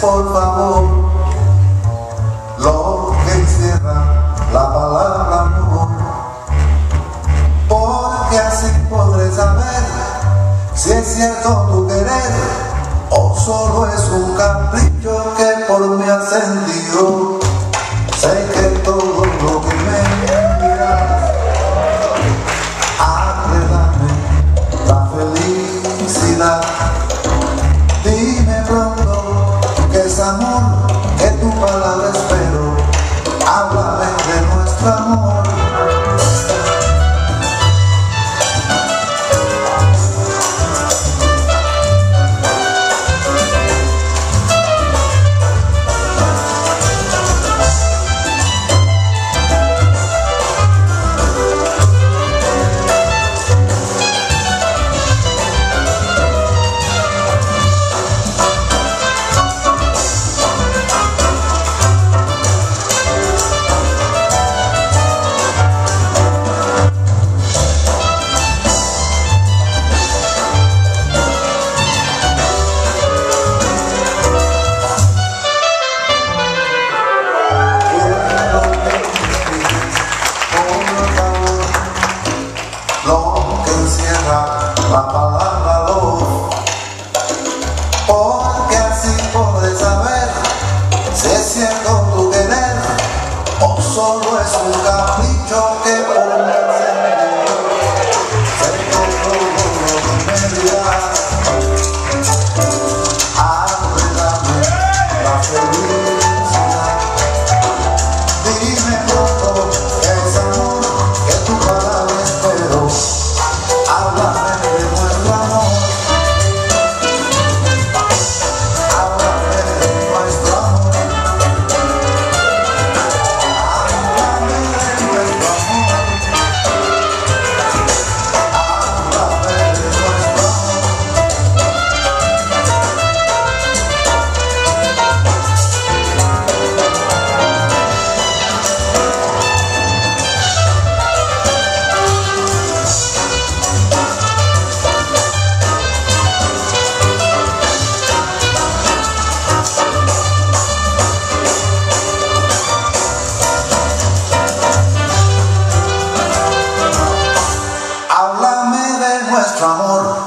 por favor lo que encierra la palabra amor. Porque así podré saber si es cierto tu querer o solo es un capricho que por mí ha Porque así podré saber si es cierto tu querer o solo es un nuestro amor.